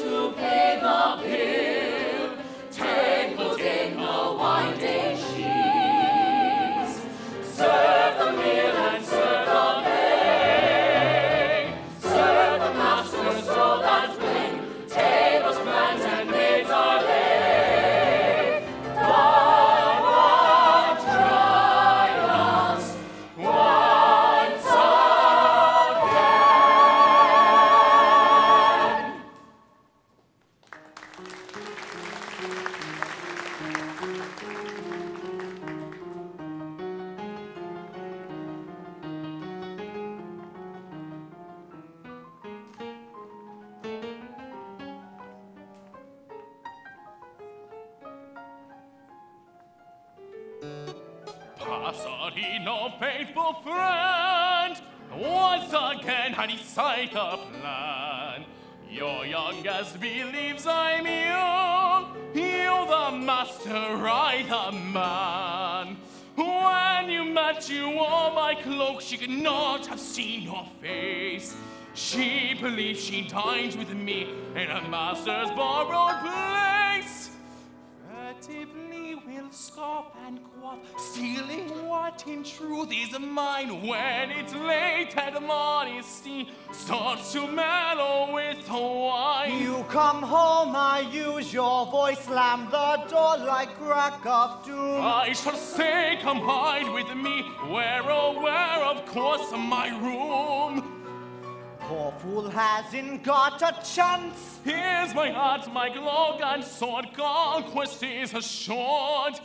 to pay. He no faithful friend. Once again had he sight the plan. Your youngest believes I'm you. You the master, I the man. When you met, you wore my cloak. She could not have seen your face. She believes she dines with me in a master's borrowed place. Furtively we'll scoff and quaff, in truth is mine. When it's late and modesty starts to mellow with the wine. You come home, I use your voice, slam the door like crack of doom. I shall say, come hide with me, where oh where, of course, my room. Poor fool hasn't got a chance. Here's my heart, my cloak and sword. Conquest is assured.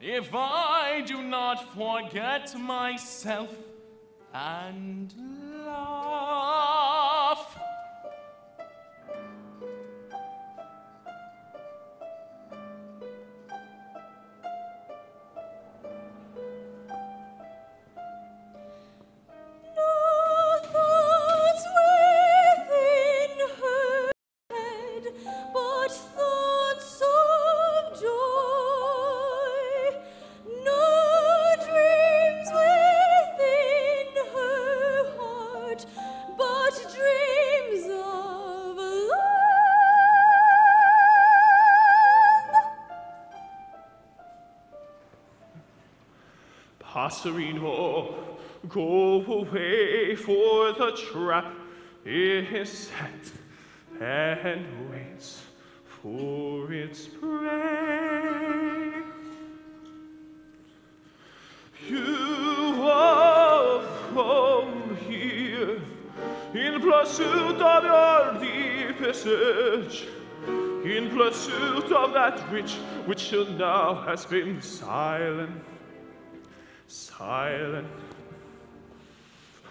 If I do not forget myself and laugh. Passerino, go away, for the trap is set and waits for its prey. You pursuit of your deepest search, in pursuit of that which which till now has been silent silent.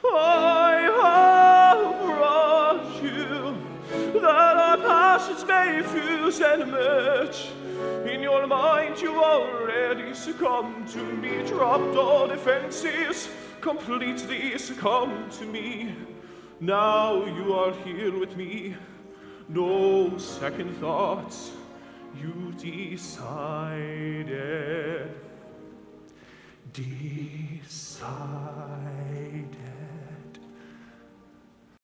I have brought you that our passions may fuse and merge. In your mind, you already succumb to me, dropped all defenses, completely succumb to me. Now you are here with me, no second thoughts, you decided. Decided.